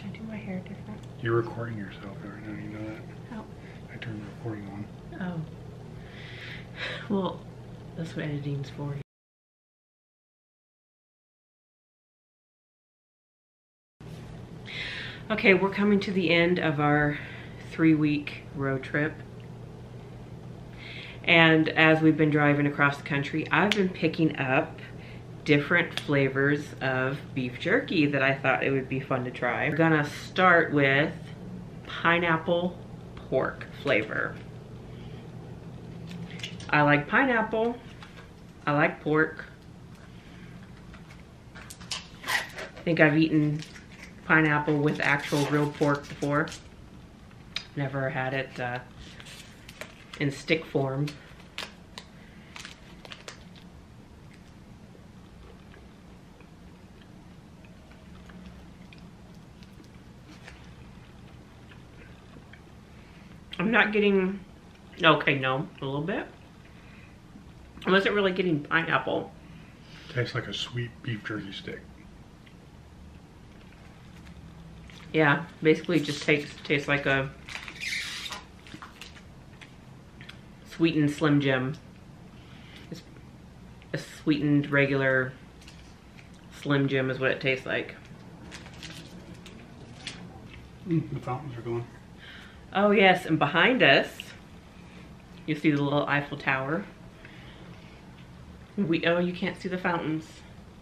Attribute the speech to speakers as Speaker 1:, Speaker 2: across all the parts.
Speaker 1: Should I do my hair different?
Speaker 2: You're recording yourself right now, you know that?
Speaker 1: How?
Speaker 2: I turned the recording on.
Speaker 1: Oh. Well, that's what editing's for. Okay, we're coming to the end of our three week road trip. And as we've been driving across the country, I've been picking up different flavors of beef jerky that I thought it would be fun to try. We're gonna start with pineapple pork flavor. I like pineapple. I like pork. I think I've eaten pineapple with actual real pork before. Never had it uh, in stick form. I'm not getting, okay, no, a little bit. I wasn't really getting pineapple.
Speaker 2: Tastes like a sweet beef jerky stick.
Speaker 1: Yeah, basically just tastes tastes like a sweetened Slim Jim. It's a sweetened regular Slim Jim is what it tastes like.
Speaker 2: Mm, the fountains are going.
Speaker 1: Oh yes, and behind us, you see the little Eiffel Tower. We oh you can't see the fountains,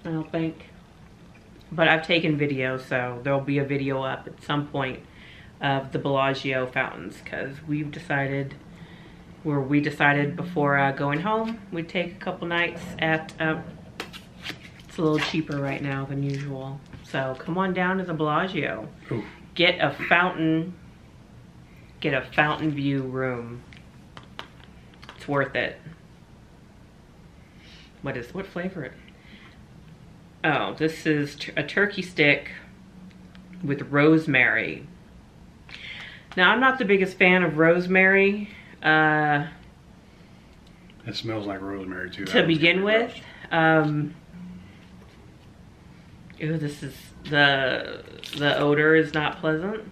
Speaker 1: I don't think. But I've taken video, so there'll be a video up at some point of the Bellagio fountains because we've decided, where we decided before uh, going home, we'd take a couple nights at, uh, it's a little cheaper right now than usual. So come on down to the Bellagio.
Speaker 2: Ooh.
Speaker 1: Get a fountain, get a fountain view room. It's worth it. What is, what flavor it? Oh, this is a turkey stick with rosemary. Now, I'm not the biggest fan of rosemary uh,
Speaker 2: It smells like rosemary too.
Speaker 1: to begin with. Um, ew, this is, the, the odor is not pleasant.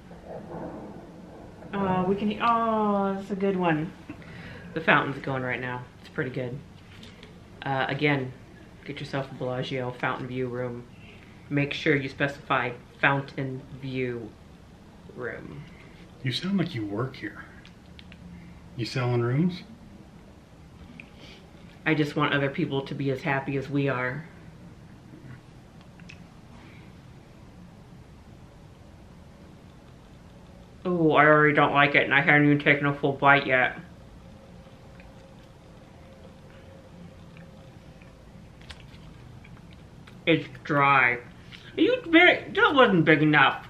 Speaker 1: Oh, we can, oh, that's a good one. The fountain's going right now. It's pretty good. Uh, again, get yourself a Bellagio fountain view room. Make sure you specify fountain view room.
Speaker 2: You sound like you work here. You selling rooms?
Speaker 1: I just want other people to be as happy as we are. Oh, I already don't like it and I haven't even taken a full bite yet. It's dry. You very, that wasn't big enough.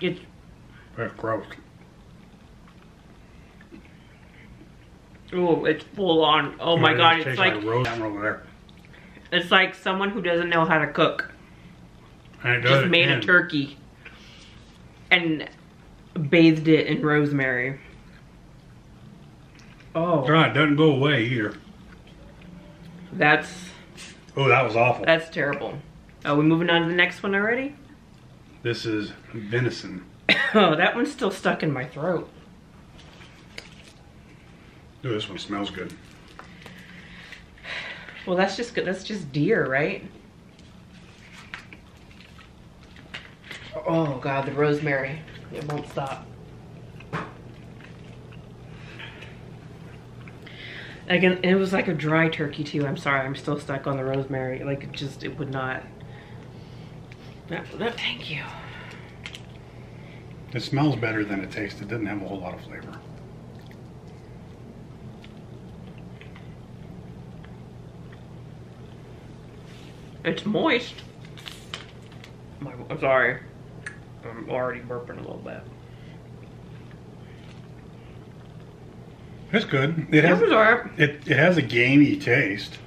Speaker 1: It's
Speaker 2: That's gross.
Speaker 1: oh, it's full on. Oh my god, it's like
Speaker 2: rose over there.
Speaker 1: It's like someone who doesn't know how to cook
Speaker 2: And it does
Speaker 1: just made a turkey and bathed it in rosemary. Oh,
Speaker 2: Right, it doesn't go away either.
Speaker 1: that's
Speaker 2: Oh, that was awful.
Speaker 1: that's terrible. Are we moving on to the next one already?
Speaker 2: This is venison.
Speaker 1: Oh, that one's still stuck in my throat.
Speaker 2: Ooh, this one smells good.
Speaker 1: Well, that's just good. That's just deer, right? Oh god, the rosemary. It won't stop. Again, it was like a dry turkey too. I'm sorry, I'm still stuck on the rosemary. Like it just, it would not. That, that, thank you.
Speaker 2: It smells better than it tastes. It doesn't have a whole lot of flavor.
Speaker 1: It's moist. I'm sorry. I'm already burping a little bit.
Speaker 2: It's good. It has
Speaker 1: It
Speaker 2: it, it has a gamey taste.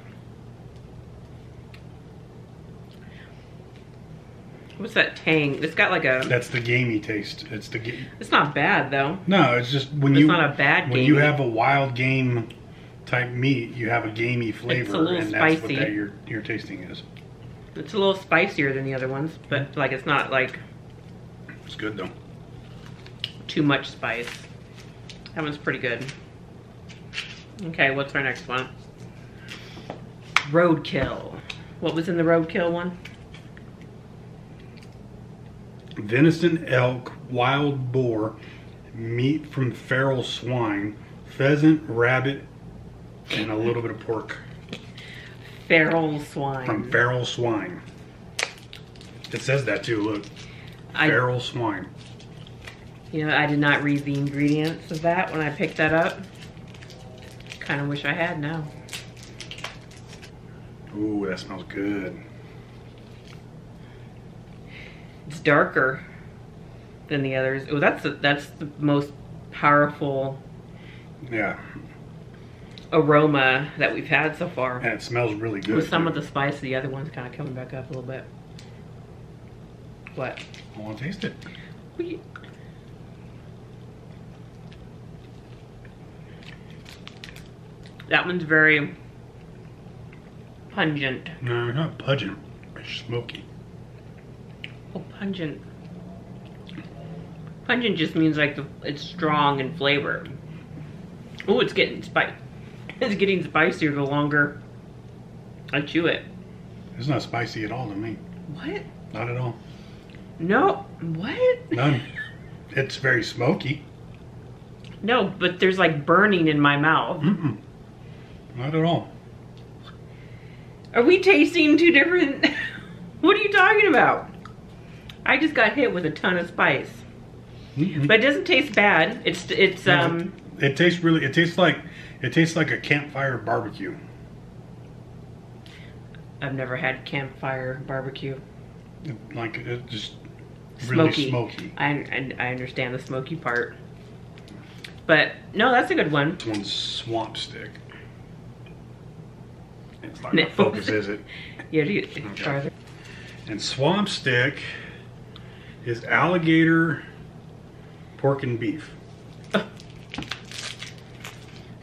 Speaker 1: What's that tang? It's got like a.
Speaker 2: That's the gamey taste. It's the ga-
Speaker 1: It's not bad though.
Speaker 2: no. It's just when
Speaker 1: It's
Speaker 2: you
Speaker 1: not a bad
Speaker 2: when you have a wild game type meat, you have a gamey flavor,
Speaker 1: little
Speaker 2: and that's
Speaker 1: spicy.
Speaker 2: what that your your tasting is.
Speaker 1: It's a little spicier than the other ones, but like it's not like
Speaker 2: It's good though.
Speaker 1: too much spice. That one's pretty good. Okay, what's our next one? Roadkill. What was in the roadkill one?
Speaker 2: Venison, elk, wild boar, meat from feral swine, pheasant, rabbit, and a little bit of pork
Speaker 1: Feral swine.
Speaker 2: from feral swine. It says that too. Look,
Speaker 1: I,
Speaker 2: feral swine.
Speaker 1: you know, I did not read the ingredients of that when I picked that up. Kind of wish I had now.
Speaker 2: Ooh, that smells good.
Speaker 1: It's darker than the others. Oh, that's the, that's the most powerful
Speaker 2: Yeah,
Speaker 1: aroma that we've had so far.
Speaker 2: and it smells really good.
Speaker 1: With some
Speaker 2: too.
Speaker 1: of the spice, the other one's kind of coming back up a little bit. What?
Speaker 2: I want to taste it.
Speaker 1: You- That one's very pungent.
Speaker 2: No, not pungent. It's smoky.
Speaker 1: Oh, pungent. Pungent just means like the, it's strong in flavor. Oh, it's getting spice. It's getting spicier the longer I chew it.
Speaker 2: It's not spicy at all to me.
Speaker 1: What?
Speaker 2: Not at all.
Speaker 1: No. What?
Speaker 2: None. it's very smoky.
Speaker 1: No, but there's like burning in my mouth.
Speaker 2: Mm-mm. Not at all.
Speaker 1: Are we tasting two different? what are you talking about? I just got hit with a ton of spice,
Speaker 2: Mm-mm.
Speaker 1: but it doesn't taste bad. It's it's
Speaker 2: No,
Speaker 1: um
Speaker 2: It tastes really. It tastes like. It tastes like a campfire barbecue.
Speaker 1: I've never had campfire barbecue.
Speaker 2: Like it just really
Speaker 1: Smoky.
Speaker 2: smoky.
Speaker 1: I and I understand the smoky part, but no, that's a good one.
Speaker 2: This one's swamp stick. It's not
Speaker 1: No.
Speaker 2: focus, is it?
Speaker 1: Yeah, do you,
Speaker 2: Okay. And swamp stick is alligator, pork and beef. Oh.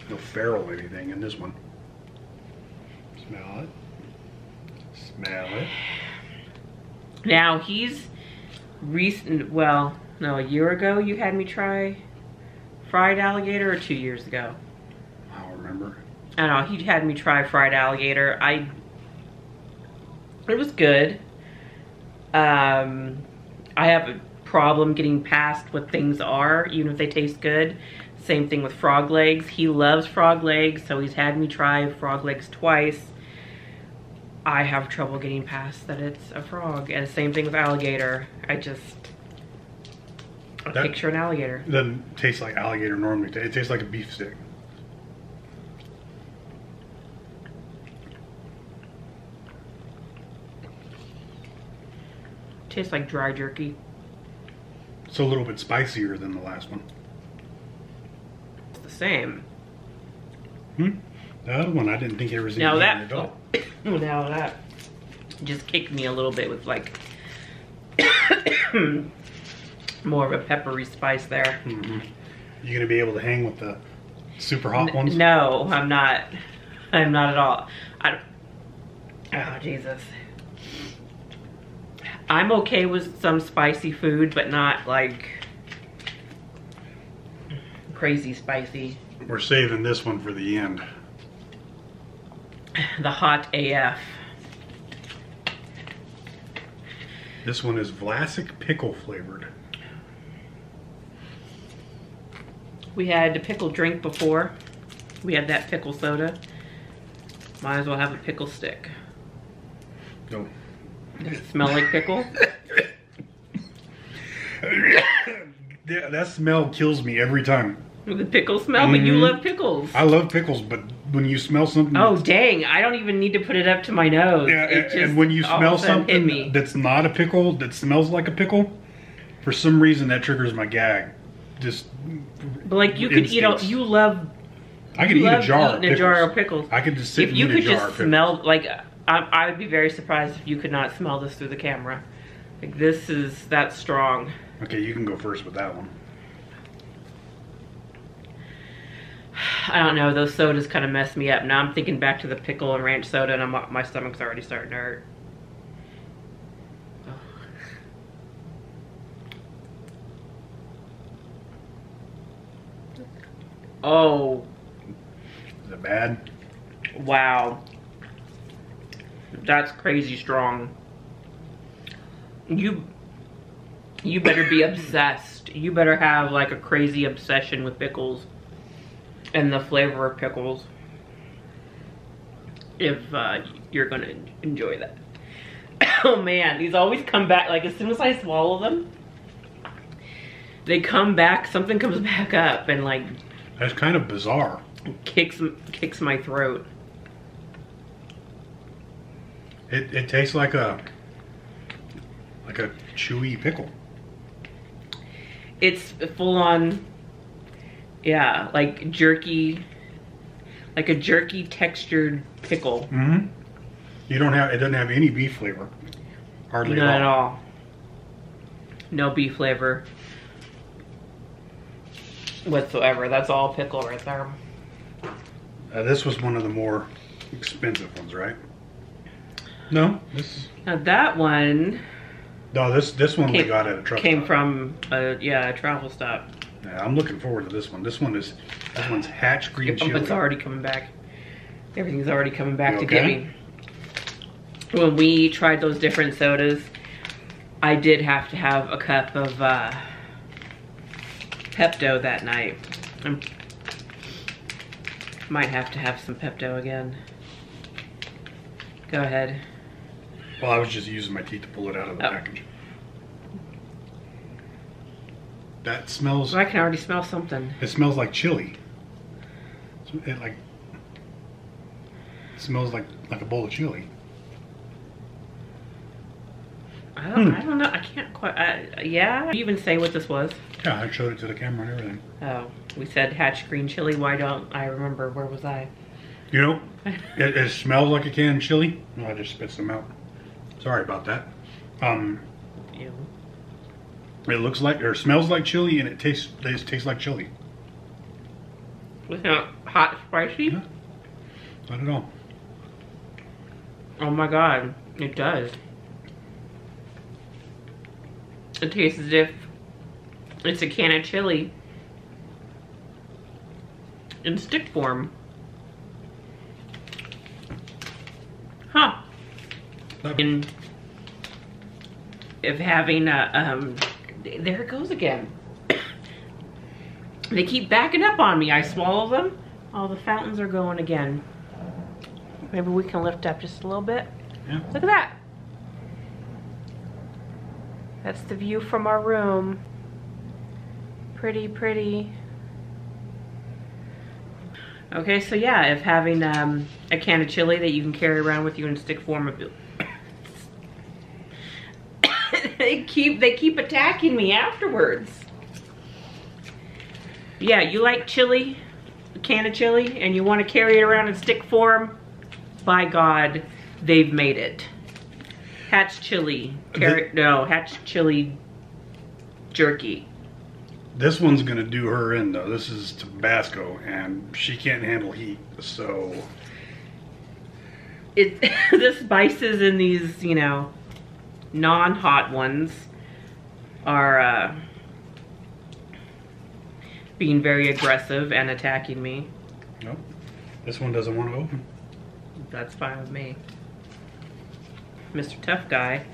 Speaker 2: No feral anything in this one. Smell it. Smell it.
Speaker 1: Now he's recent. Well, no, a year ago you had me try fried alligator, or two years ago.
Speaker 2: I don't remember.
Speaker 1: I don't know. He had me try fried alligator. I. It was good. Um, I have a problem getting past what things are, even if they taste good. Same thing with frog legs. He loves frog legs, so he's had me try frog legs twice. I have trouble getting past that it's a frog. And same thing with alligator. I just. I
Speaker 2: That-
Speaker 1: picture an alligator.
Speaker 2: It doesn't taste like alligator normally. It tastes like a beef stick.
Speaker 1: Tastes like dry jerky.
Speaker 2: It's a little bit spicier than the last one.
Speaker 1: It's the same.
Speaker 2: Hmm? The other one, I didn't think there was any
Speaker 1: Now that
Speaker 2: at all.
Speaker 1: now that just kicked me a little bit with like more of a peppery spice there.
Speaker 2: Mhm. You gonna be able to hang with the super hot
Speaker 1: N-
Speaker 2: ones?
Speaker 1: No, I'm not. I'm not at all. I oh Jesus. I'm okay with some spicy food, but not like crazy spicy.
Speaker 2: We're saving this one for the end.
Speaker 1: The hot AF.
Speaker 2: This one is Vlasic pickle flavored.
Speaker 1: We had a pickle drink before. We had that pickle soda. Might as well have a pickle stick.
Speaker 2: No.
Speaker 1: Does it smell like pickle?
Speaker 2: Yeah, that smell kills me every time.
Speaker 1: The pickle smell, but you
Speaker 2: Mhm.
Speaker 1: love pickles.
Speaker 2: I love pickles, but when you smell something,
Speaker 1: Oh dang! I don't even need to put it up to my nose.
Speaker 2: yeah,
Speaker 1: it
Speaker 2: and, and when you smell
Speaker 1: of a sudden hit
Speaker 2: something
Speaker 1: me.
Speaker 2: that's not a pickle, that smells like a pickle, for some reason that triggers my gag. Just,
Speaker 1: But like you could eat. A, you love.
Speaker 2: I could eat a jar of pickles.
Speaker 1: a jar of pickles.
Speaker 2: I could just sit
Speaker 1: If you could just smell, like, I, I would be very surprised if you could not smell this through the camera. Like this is that strong.
Speaker 2: Okay, you can go first with that one.
Speaker 1: I don't know, those sodas kind of mess me up. Now I'm thinking back to the pickle and ranch soda and I'm, my stomach's already starting to hurt. Oh. oh.
Speaker 2: Is it bad?
Speaker 1: Wow. That's crazy strong. You you better be obsessed. You better have like a crazy obsession with pickles and the flavor of pickles if uh, you're gonna enjoy that. oh man, these always come back. Like as soon as I swallow them, they come back. Something comes back up and like
Speaker 2: That's kind of bizarre.
Speaker 1: kicks kicks my throat.
Speaker 2: It, it tastes like a like a chewy pickle.
Speaker 1: It's full on, yeah, like jerky, like a jerky textured pickle.
Speaker 2: Mm-hmm. You don't have it doesn't have any beef flavor. Hardly
Speaker 1: Not
Speaker 2: at
Speaker 1: at
Speaker 2: all.
Speaker 1: all. No beef flavor whatsoever. That's all pickle right there.
Speaker 2: Uh, this was one of the more expensive ones, right? No, this
Speaker 1: Now that one
Speaker 2: no this this one we got at a truck.
Speaker 1: came
Speaker 2: stop.
Speaker 1: from a yeah a travel stop.
Speaker 2: Yeah, I'm looking forward to this one. This one is this one's hatch green chili.
Speaker 1: it's already coming back. Everything's already coming back
Speaker 2: You
Speaker 1: to get me. When we tried those different sodas, I did have to have a cup of uh, Pepto that night. I might have to have some Pepto again. Go ahead.
Speaker 2: Well, I was just using my teeth to pull it out of the
Speaker 1: Oh.
Speaker 2: package. That smells.
Speaker 1: I can already smell something.
Speaker 2: It smells like chili. It like it smells like like a bowl of chili.
Speaker 1: I don't,
Speaker 2: Hmm.
Speaker 1: I don't know. I can't quite. I, yeah. You even say what this was?
Speaker 2: Yeah, I showed it to the camera and everything.
Speaker 1: Oh, we said hatch green chili. Why don't I remember? Where was I?
Speaker 2: You know, it, it smells like a canned chili. Oh, I just spit some out. Sorry about that. Um,
Speaker 1: Ew.
Speaker 2: It looks like or smells like chili, and it tastes it tastes like chili.
Speaker 1: Was it hot, spicy?
Speaker 2: Yeah. Not at all.
Speaker 1: Oh my god, it does. It tastes as if it's a can of chili in stick form. Huh.
Speaker 2: Not-
Speaker 1: In if having a um there it goes again. They keep backing up on me. I swallow them. Oh, the fountains are going again. Maybe we can lift up just a little bit.
Speaker 2: Yeah.
Speaker 1: Look at that. That's the view from our room. Pretty, pretty. Okay, so yeah, if having um, a can of chili that you can carry around with you in stick form, of they keep they keep attacking me afterwards. Yeah, you like chili, a can of chili, and you want to carry it around in stick form. By God, they've made it. Hatch chili, carrot no, hatch chili jerky.
Speaker 2: This one's gonna do her in though. This is Tabasco, and she can't handle heat. So
Speaker 1: It the spices in these, you know, non-hot ones are uh, being very aggressive and attacking me.
Speaker 2: nope. This one doesn't want to open.
Speaker 1: That's fine with me. Mr. Tough Guy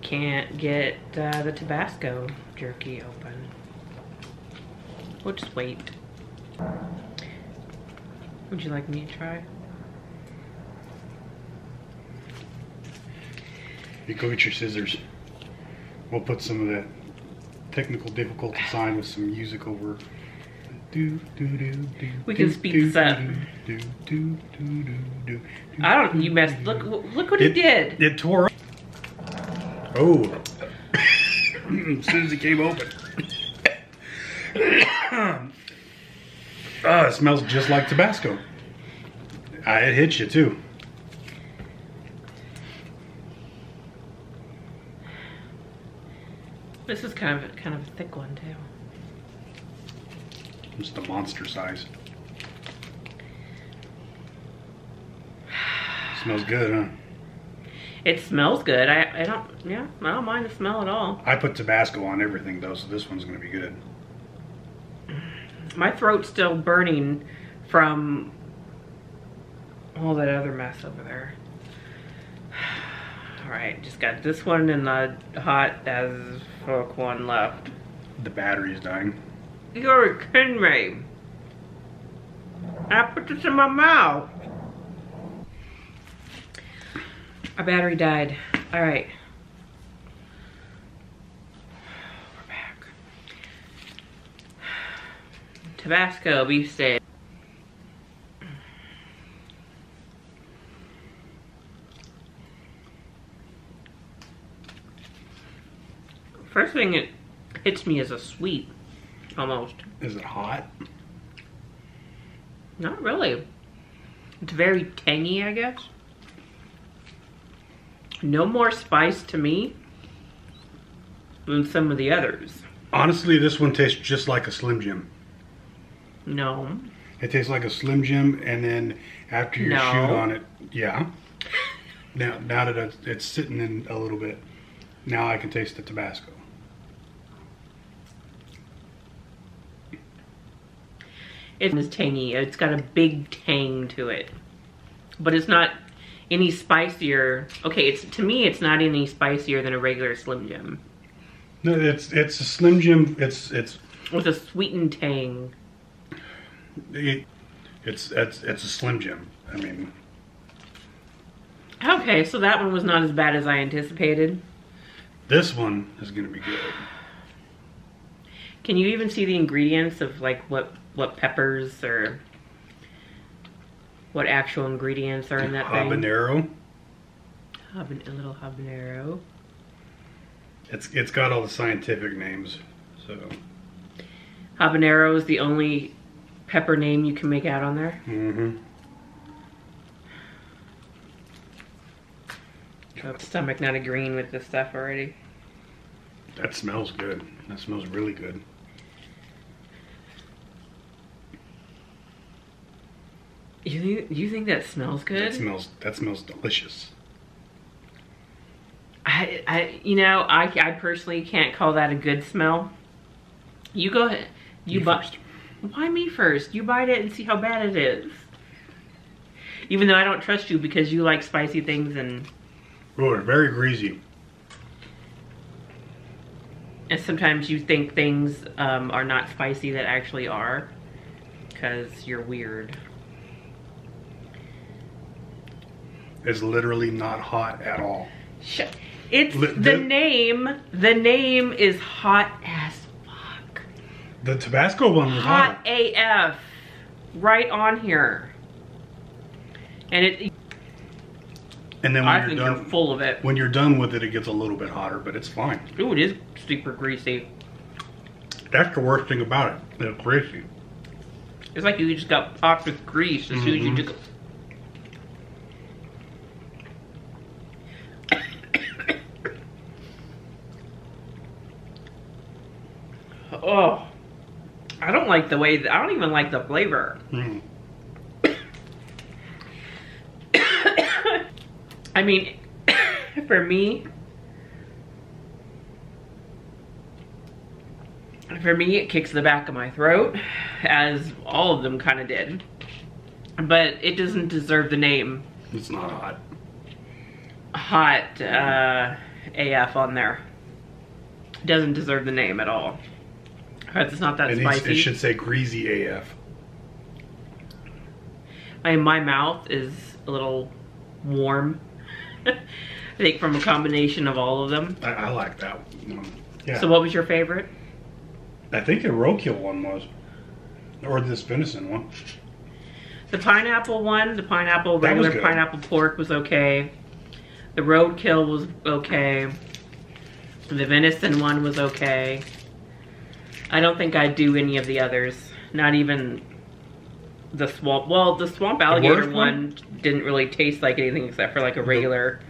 Speaker 1: can't get uh, the Tabasco jerky open. We'll just wait. Would you like me to try?
Speaker 2: You go get your scissors. We'll put some of that technical difficulty sign with some music over. Do, do, do, do,
Speaker 1: We can speed this up.
Speaker 2: Do, do, do, do, do,
Speaker 1: I don't. You messed. Look. Look what he
Speaker 2: It-
Speaker 1: did.
Speaker 2: It tore up. Oh. as soon as it came open. oh, it smells just like Tabasco. Uh, it hits you too.
Speaker 1: This is kind of a, kind of a thick one too.
Speaker 2: Just the monster size. Smells good, huh?
Speaker 1: It smells good. I, I don't. Yeah, I don't mind the smell at all.
Speaker 2: I put Tabasco on everything though, so this one's gonna be good.
Speaker 1: My throat's still burning from all that other mess over there. All right, just got this one and the hot as fuck one left.
Speaker 2: The battery's dying.
Speaker 1: You're kidding me. I put this in my mouth. Our battery died. All right. We're back. Tabasco beef First thing it hits me is a sweet, almost.
Speaker 2: Is it hot?
Speaker 1: Not really. It's very tangy, I guess. No more spice to me than some of the others.
Speaker 2: Honestly, this one tastes just like a Slim Jim.
Speaker 1: No.
Speaker 2: It tastes like a Slim Jim, and then after you
Speaker 1: No.
Speaker 2: shoot on it, yeah. Now, now that it's, it's sitting in a little bit, now I can taste the Tabasco.
Speaker 1: It is tangy. It's got a big tang to it. But it's not any spicier. Okay, it's to me it's not any spicier than a regular Slim Jim.
Speaker 2: No, it's it's a Slim Jim. It's it's
Speaker 1: With a sweetened tang.
Speaker 2: it, it's it's it's a Slim Jim. I mean,
Speaker 1: Okay, so that one was not as bad as I anticipated.
Speaker 2: this one is gonna be good.
Speaker 1: Can you even see the ingredients of like what what peppers or what actual ingredients are in that thing?
Speaker 2: Habanero.
Speaker 1: Haban- a little habanero.
Speaker 2: It's it's got all the scientific names. So
Speaker 1: Habanero is the only pepper name you can make out on there.
Speaker 2: Mm-hmm.
Speaker 1: Oh, stomach not agreeing with this stuff already.
Speaker 2: that smells good. That smells really good.
Speaker 1: You think, you think that smells good?
Speaker 2: That smells that smells delicious.
Speaker 1: I, I, you know, I, I personally can't call that a good smell. You go ahead. You, buy. Why me first? You bite it and see how bad it is. Even though I don't trust you because you like spicy things and
Speaker 2: Oh, very greasy.
Speaker 1: and sometimes you think things um, are not spicy that actually are because you're weird.
Speaker 2: It's literally not hot at all.
Speaker 1: It's
Speaker 2: Li-
Speaker 1: the name. The name is hot as fuck.
Speaker 2: The Tabasco one was
Speaker 1: Hot
Speaker 2: hot.
Speaker 1: AF. Right on here. And it
Speaker 2: And then when
Speaker 1: I
Speaker 2: you're
Speaker 1: think
Speaker 2: done,
Speaker 1: you're full of it.
Speaker 2: when you're done with it, it gets a little bit hotter, but it's fine.
Speaker 1: Ooh, it is super greasy.
Speaker 2: That's the worst thing about it. It's greasy.
Speaker 1: It's like you just got popped with grease as soon as you
Speaker 2: Mhm.
Speaker 1: took Oh, I don't like the way. That I don't even like the flavor.
Speaker 2: Mm.
Speaker 1: I mean, for me, for me, it kicks the back of my throat, as all of them kind of did. But it doesn't deserve the name
Speaker 2: It's not hot.
Speaker 1: hot uh, AF on there. Doesn't deserve the name at all. It's not that
Speaker 2: It, needs,
Speaker 1: spicy.
Speaker 2: it should say greasy AF.
Speaker 1: I mean, my mouth is a little warm. I think from a combination of all of them.
Speaker 2: I, I like that one. Yeah.
Speaker 1: So, what was your favorite?
Speaker 2: I think the roadkill one was, or this venison one.
Speaker 1: The pineapple one, the pineapple regular pineapple pork was okay. The roadkill was okay. The venison one was okay. I don't think I'd do any of the others. Not even the swamp. Well, the swamp alligator
Speaker 2: worst
Speaker 1: one?
Speaker 2: one?
Speaker 1: didn't really taste like anything except for like a regular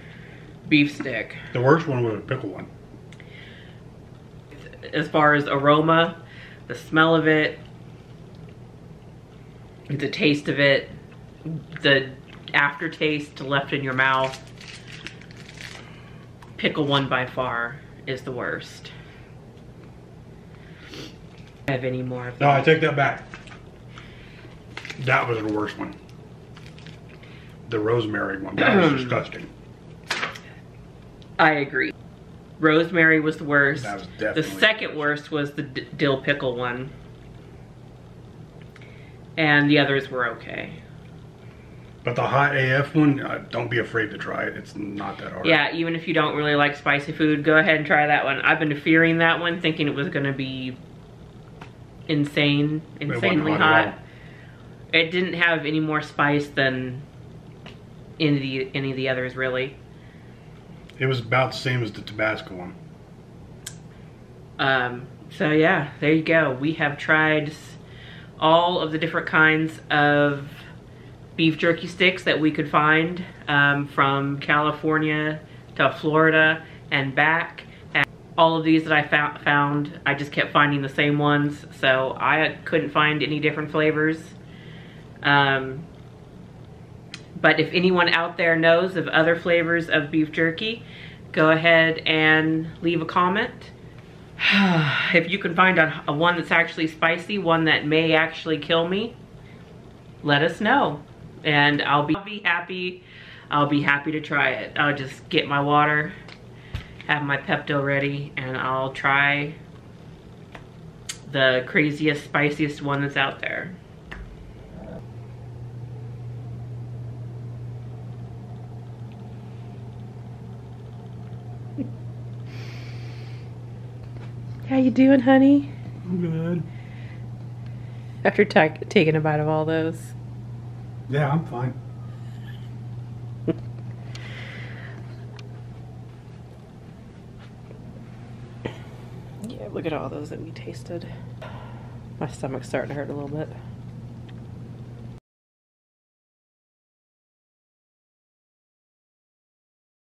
Speaker 1: beef stick.
Speaker 2: The worst one was the pickle one.
Speaker 1: As far as aroma, the smell of it, the taste of it, the aftertaste left in your mouth, pickle one by far is the worst. Have any more of
Speaker 2: No, I take that back. That was the worst one. The rosemary one. That was disgusting.
Speaker 1: I agree. Rosemary was the worst.
Speaker 2: That was
Speaker 1: the second worst was the d- dill pickle one. And the others were okay.
Speaker 2: But the hot AF one, uh, don't be afraid to try it. It's not that hard.
Speaker 1: Yeah, even if you don't really like spicy food, go ahead and try that one. I've been fearing that one, thinking it was going to be insane, insanely
Speaker 2: hot.
Speaker 1: It didn't have any more spice than any of the, any of the others, really.
Speaker 2: It was about the same as the Tabasco one.
Speaker 1: Um, so yeah, there you go. We have tried all of the different kinds of beef jerky sticks that we could find um, from California to Florida and back. All of these that I found, found, I just kept finding the same ones, so I couldn't find any different flavors. Um, but if anyone out there knows of other flavors of beef jerky, go ahead and leave a comment. if you can find a, a one that's actually spicy, one that may actually kill me, let us know. And I'll be, I'll be happy. I'll be happy to try it. I'll just get my water, have my Pepto ready, and I'll try the craziest, spiciest one that's out there. How you doing, honey?
Speaker 2: I'm good.
Speaker 1: After taking a bite of all those.
Speaker 2: Yeah, I'm fine.
Speaker 1: Look at all those that we tasted. My stomach's starting to hurt a little bit.